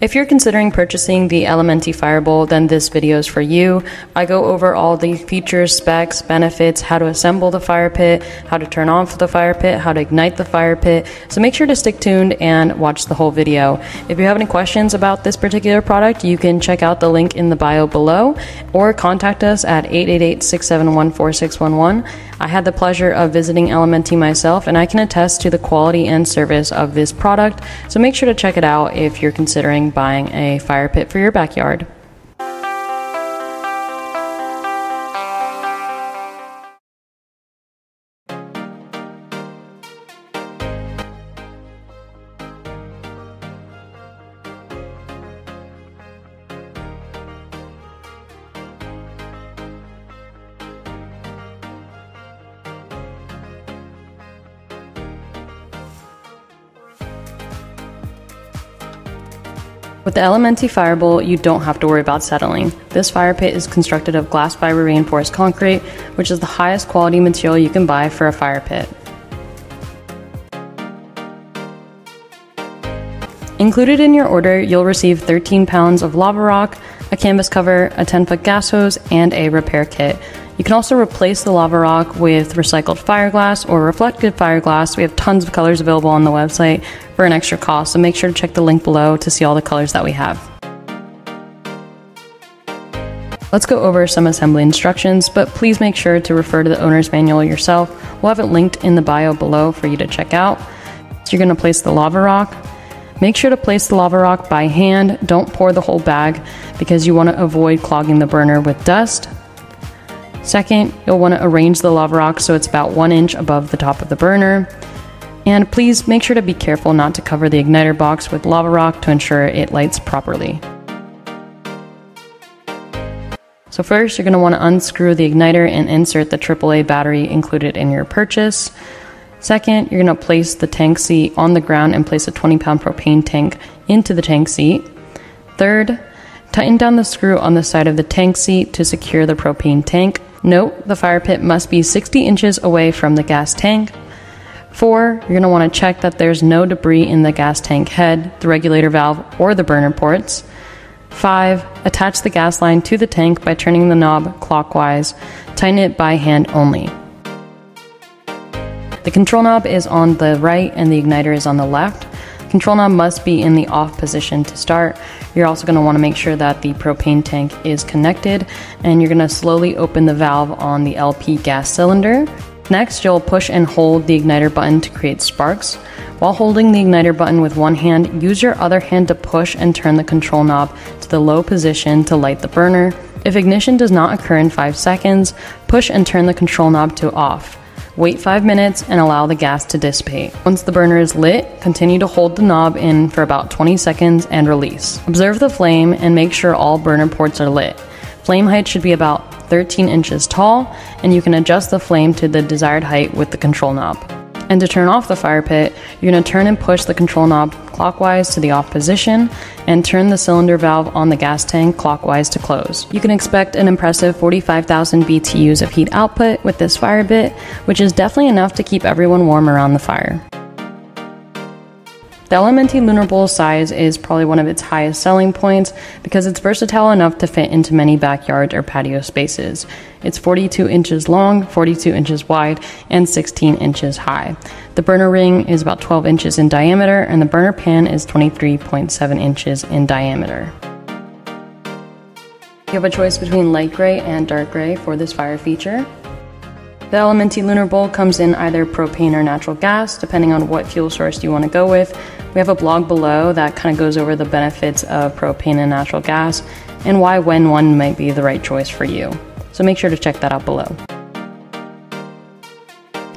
If you're considering purchasing the Elementi Firebowl, then this video is for you. I go over all the features, specs, benefits, how to assemble the fire pit, how to turn off the fire pit, how to ignite the fire pit. So make sure to stick tuned and watch the whole video. If you have any questions about this particular product, you can check out the link in the bio below or contact us at 888 671 4611. I had the pleasure of visiting Elementi myself, and I can attest to the quality and service of this product. So make sure to check it out if you're considering buying a fire pit for your backyard. With the Elementi Firebowl, you don't have to worry about settling. This fire pit is constructed of glass fiber reinforced concrete, which is the highest quality material you can buy for a fire pit. Included in your order, you'll receive 13 pounds of lava rock, a canvas cover, a 10 foot gas hose, and a repair kit. You can also replace the lava rock with recycled fireglass or reflective fireglass. We have tons of colors available on the website for an extra cost, so make sure to check the link below to see all the colors that we have. Let's go over some assembly instructions, but please make sure to refer to the owner's manual yourself. We'll have it linked in the bio below for you to check out. So you're going to place the lava rock. Make sure to place the lava rock by hand. Don't pour the whole bag because you want to avoid clogging the burner with dust. Second, you'll want to arrange the lava rock so it's about one inch above the top of the burner. And please make sure to be careful not to cover the igniter box with lava rock to ensure it lights properly. So first, you're going to want to unscrew the igniter and insert the AAA battery included in your purchase. Second, you're going to place the tank seat on the ground and place a 20 pound propane tank into the tank seat. Third, tighten down the screw on the side of the tank seat to secure the propane tank. Note the fire pit must be 60 inches away from the gas tank. Four, you're going to want to check that there's no debris in the gas tank head, the regulator valve, or the burner ports. Five, attach the gas line to the tank by turning the knob clockwise. Tighten it by hand only. The control knob is on the right and the igniter is on the left. Control knob must be in the off position to start. You're also going to want to make sure that the propane tank is connected and you're going to slowly open the valve on the LP gas cylinder. Next, you'll push and hold the igniter button to create sparks. While holding the igniter button with one hand, use your other hand to push and turn the control knob to the low position to light the burner. If ignition does not occur in 5 seconds, push and turn the control knob to off. Wait 5 minutes and allow the gas to dissipate. Once the burner is lit, continue to hold the knob in for about 20 seconds and release. Observe the flame and make sure all burner ports are lit. Flame height should be about 13 inches tall, and you can adjust the flame to the desired height with the control knob. And to turn off the fire pit, you're going to turn and push the control knob clockwise to the off position and turn the cylinder valve on the gas tank clockwise to close. You can expect an impressive 45,000 BTUs of heat output with this fire pit, which is definitely enough to keep everyone warm around the fire. The Elementi Lunar Bowl size is probably one of its highest selling points because it's versatile enough to fit into many backyard or patio spaces. It's 42 inches long, 42 inches wide, and 16 inches high. The burner ring is about 12 inches in diameter, and the burner pan is 23.7 inches in diameter. You have a choice between light gray and dark gray for this fire feature. The Elementi Lunar Bowl comes in either propane or natural gas, depending on what fuel source you want to go with. We have a blog below that kind of goes over the benefits of propane and natural gas and why when one might be the right choice for you. So make sure to check that out below.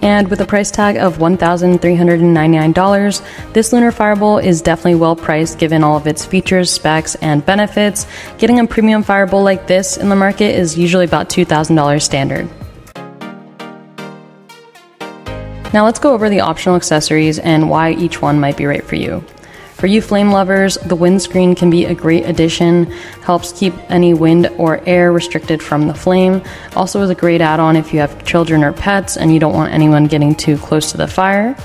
And with a price tag of $1,399, this Lunar Firebowl is definitely well priced given all of its features, specs, and benefits. Getting a premium Firebowl like this in the market is usually about $2,000 standard. Now let's go over the optional accessories and why each one might be right for you. For you flame lovers, the windscreen can be a great addition, helps keep any wind or air restricted from the flame. Also is a great add-on if you have children or pets and you don't want anyone getting too close to the fire.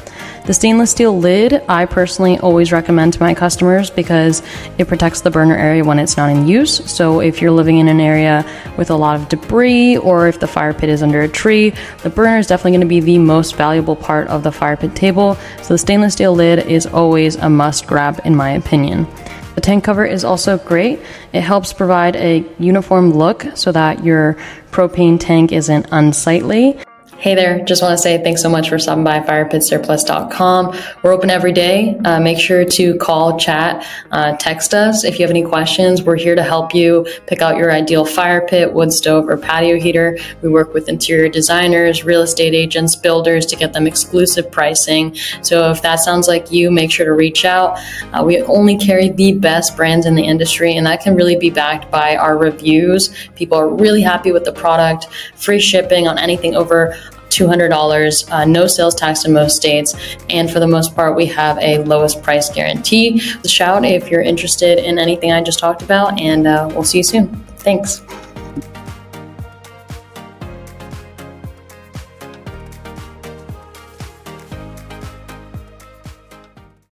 The stainless steel lid, I personally always recommend to my customers because it protects the burner area when it's not in use. So if you're living in an area with a lot of debris or if the fire pit is under a tree, the burner is definitely going to be the most valuable part of the fire pit table. So the stainless steel lid is always a must grab in my opinion. The tank cover is also great. It helps provide a uniform look so that your propane tank isn't unsightly. Hey there, just want to say thanks so much for stopping by firepitsurplus.com. We're open every day. Uh, make sure to call, chat, uh, text us if you have any questions. We're here to help you pick out your ideal fire pit, wood stove, or patio heater. We work with interior designers, real estate agents, builders to get them exclusive pricing. So if that sounds like you, make sure to reach out. Uh, we only carry the best brands in the industry, and that can really be backed by our reviews. People are really happy with the product, free shipping on anything over $200, uh, no sales tax in most states, and for the most part, we have a lowest price guarantee. Shout if you're interested in anything I just talked about, and uh, we'll see you soon. Thanks.